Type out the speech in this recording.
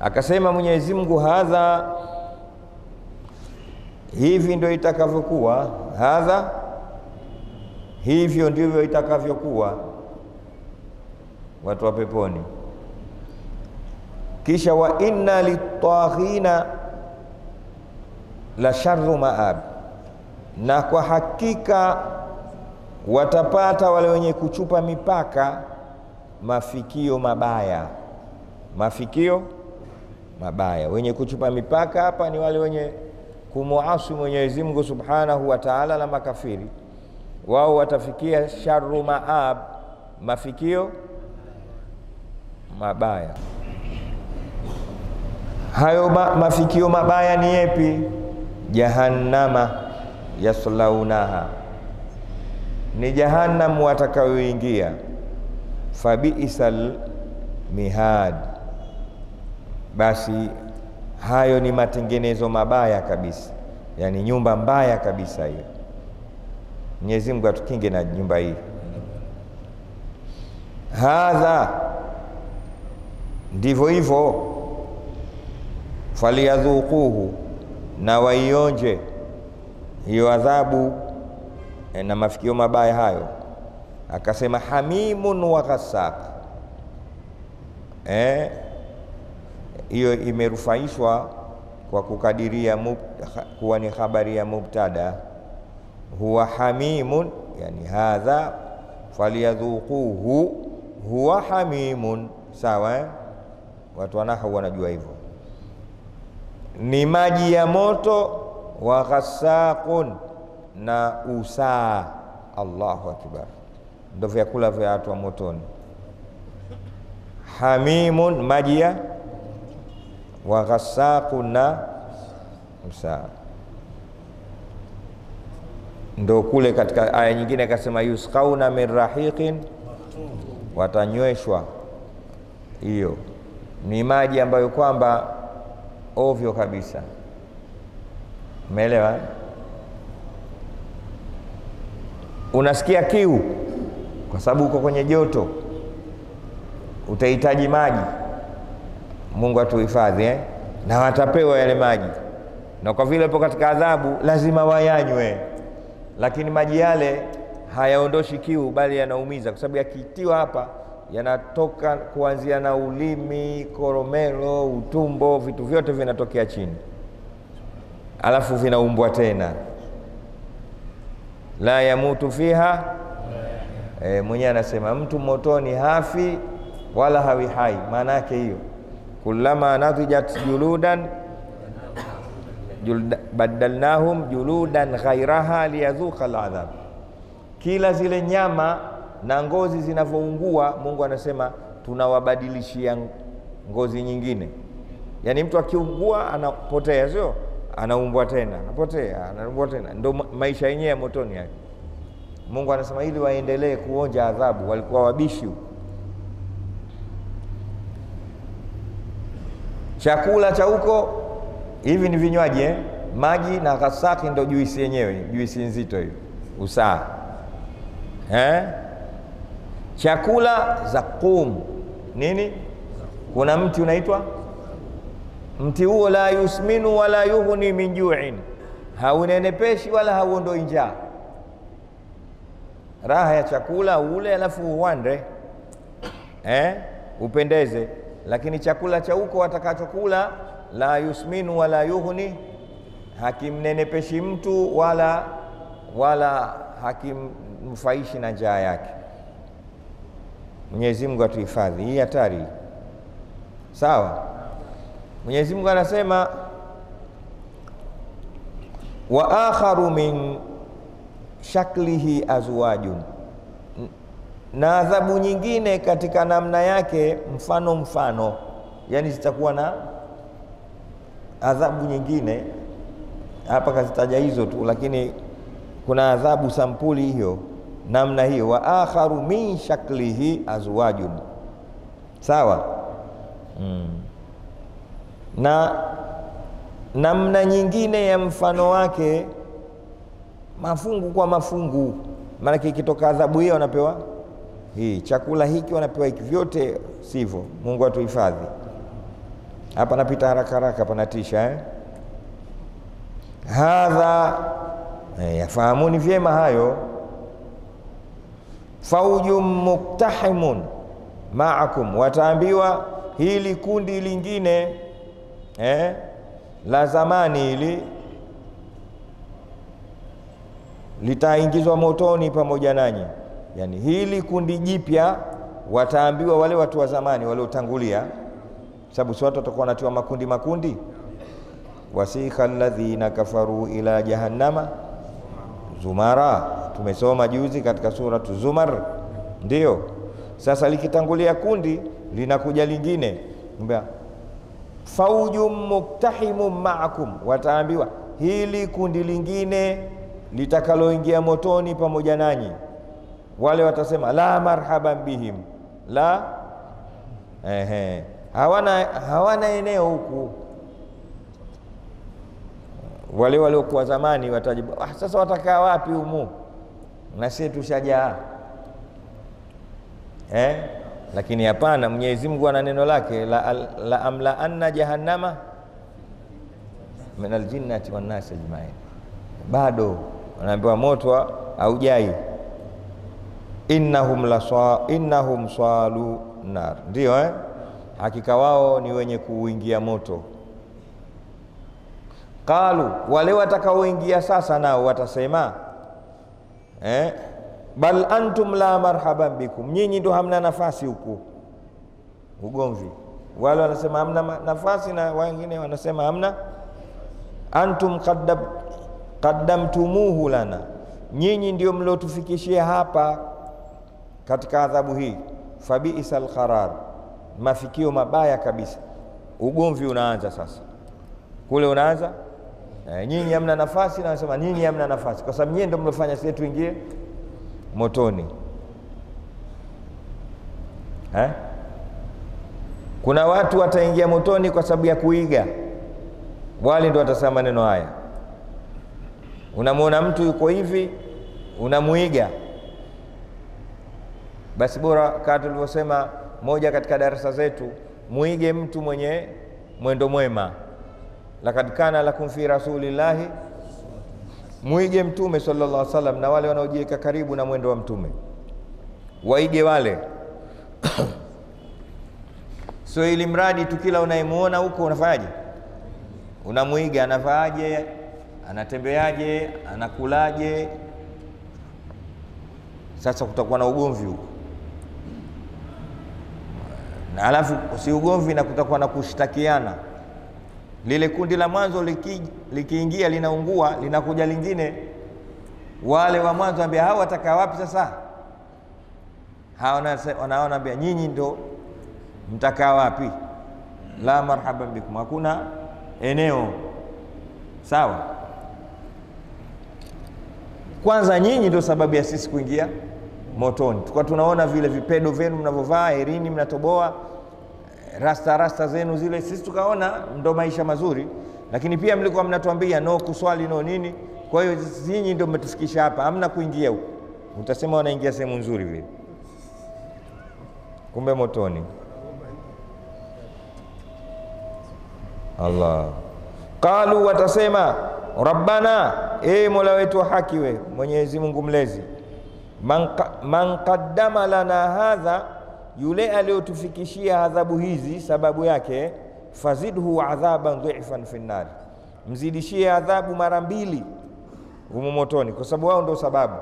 Akasema Mwenyezi Mungu, hadha, hivi ndio itakavyokuwa. Hadha, hivyo ndivyo itakavyokuwa watu wa peponi. Kisha wa inna litaghina la sharru maab, na kwa hakika watapata wale wenye kuchupa mipaka mafikio mabaya. Mafikio mabaya, wenye kuchupa mipaka hapa ni wale wenye kumuasi Mwenyezi Mungu Subhanahu wa Ta'ala, na makafiri wao watafikia sharru maab, mafikio mabaya. Hayo ma, mafikio mabaya ni yepi? Jahannama yaslaunaha, ni jahannam watakayoingia. Fabiisal mihad, basi hayo ni matengenezo mabaya kabisa, yani nyumba mbaya kabisa hiyo. Mwenyezi Mungu atukinge na nyumba hii. Hadha, ndivyo hivyo faliyadhuquhu, na waionje hiyo adhabu na mafikio mabaya hayo. Akasema hamimun wa ghasaq, eh, hiyo imerufaishwa kwa kukadiria kuwa ni habari ya mubtada. Huwa hamimun, yani hadha faliyadhuquhu huwa hamimun, sawa eh? Watu wanaha wanajua hivyo ni maji ya moto wa ghasaqun na usaa. Allahu akbar, ndo vyakula vya watu wa motoni. Hamimun, maji ya wa ghasaqun na ndo kule. Katika aya nyingine akasema yusqauna min rahiqin, watanyweshwa. Hiyo ni maji ambayo kwamba ovyo kabisa. Umeelewa? Unasikia kiu kwa sababu uko kwenye joto, utahitaji maji. Mungu atuhifadhi eh? Na watapewa yale maji, na kwa vile po katika adhabu lazima wayanywe, lakini maji yale hayaondoshi kiu, bali yanaumiza, kwa sababu yakitiwa hapa yanatoka kuanzia na ulimi, koromelo, utumbo, vitu vyote vinatokea chini, alafu vinaumbwa tena. La yamutu fiha e, mwenyewe anasema mtu motoni hafi wala hawi hai. Maana yake hiyo, kullama nadijat juludan julda, badalnahum juludan ghairaha liyadhuqa aladhab, kila zile nyama na ngozi zinavyoungua, Mungu anasema tunawabadilishia ngozi nyingine. Yaani mtu akiungua anapotea, sio anaumbwa tena, anapotea, anaumbwa tena. Ndo maisha yenyewe ya motoni yake. Mungu anasema ili waendelee kuonja adhabu, walikuwa wabishi. Chakula cha huko hivi ni vinywaji eh? Maji na ghasaki ndo juisi yenyewe, juisi nzito hiyo, usaa eh? Chakula zakum nini? Kuna mti unaitwa mti huo, la yusminu wala yughni min juin, haunenepeshi wala hauondoi njaa. Raha ya chakula ule, alafu uwande eh, upendeze. Lakini chakula cha huko watakachokula, la yusminu wala yughni, hakimnenepeshi mtu wala wala hakimnufaishi na njaa yake. Mwenyezi Mungu atuhifadhi, hii hatari. Sawa, Mwenyezi Mungu anasema wa akharu min shaklihi azwajun, na adhabu nyingine katika namna yake mfano mfano, yani zitakuwa na adhabu nyingine. Hapa, kazitaja hizo tu, lakini kuna adhabu sampuli hiyo. Namna hiyo, wa akharu min shaklihi azwajun, sawa? Mm. na namna nyingine ya mfano wake mafungu kwa mafungu, maanake ikitoka adhabu hiyo wanapewa hii, chakula hiki wanapewa hiki, vyote sivyo. Mungu atuhifadhi. hapa napita haraka haraka, panatisha eh? hadha eh, yafahamuni vyema hayo. Faujum muktahimun maakum, wataambiwa hili kundi lingine eh, la zamani hili litaingizwa motoni pamoja nanyi. Yani hili kundi jipya wataambiwa wale watu wa zamani waliotangulia, sababu si watu watakuwa wanatiwa makundi makundi. Wasikha alladhina kafaru ila jahannama zumara, tumesoma juzi katika suratu Zumar. Ndio sasa likitangulia kundi linakuja lingine, faujum muktahimun maakum, wataambiwa hili kundi lingine litakaloingia motoni pamoja nanyi. Wale watasema la marhaban bihim, la ehe, hawana, hawana eneo huku. Wale waliokuwa zamani watajibu, ah, sasa watakaa wapi humu? Na sisi tushajaa eh? Lakini hapana, Mwenyezi Mungu ana neno lake la, la amla anna jahannama min aljinnati wannasi ajmain, bado wanaambiwa moto haujai. Innahum la innahum swalu nar, ndio eh? Hakika wao ni wenye kuuingia moto. Qalu, wale watakaoingia sasa nao watasema eh? bal antum la marhaban bikum, nyinyi ndo hamna nafasi huku. Ugomvi, wale wanasema hamna nafasi na wengine wanasema hamna. Antum qaddam qaddamtumuhu lana, nyinyi ndio mliotufikishia hapa katika adhabu hii. Fabiisa alqarar, mafikio mabaya kabisa. Ugomvi unaanza sasa, kule unaanza e, nyinyi hamna nafasi, na wanasema nyinyi hamna nafasi kwa sababu nyinyi ndio mliofanya sisi tuingie motoni eh? Kuna watu wataingia motoni kwa sababu ya kuiga, wale ndio watasema maneno haya. Unamwona mtu yuko hivi, unamuiga, basi bora kaa tulivyosema moja katika darasa zetu, muige mtu mwenye mwendo mwema. Lakad kana lakum fi rasulillahi Muige Mtume sallallahu alaihi wasallam, na wale wanaojiweka karibu na mwendo wa Mtume waige wale so ili mradi tu kila unayemuona huko unafanyaje? unamwiga anavaaje, anatembeaje, anakulaje. Sasa kutakuwa na ugomvi huko, na alafu si ugomvi, na kutakuwa na kushtakiana lile kundi la mwanzo likiingia liki linaungua, linakuja lingine. Wale wa mwanzo ambia hao watakaa wapi sasa? Wanaona ambia nyinyi ndo mtakaa wapi? La marhaban bikum, hakuna eneo sawa. Kwanza nyinyi ndo sababu ya sisi kuingia motoni. Tukwa tunaona vile vipedo vyenu mnavyovaa, herini mnatoboa rasta rasta zenu zile, sisi tukaona ndo maisha mazuri, lakini pia mlikuwa mnatuambia no kuswali no nini. Kwa hiyo nyinyi ndio mmetufikisha hapa, hamna kuingia huko. Utasema wanaingia sehemu nzuri vile, kumbe motoni. Allah qalu, watasema rabbana, e mola wetu wa haki, we Mwenyezi Mungu mlezi, man, qaddama lana hadha yule aliyotufikishia adhabu hizi, sababu yake fazidhu adhaban dhifan fi nnari, mzidishie adhabu mara mbili humo motoni, kwa sababu wao ndio sababu.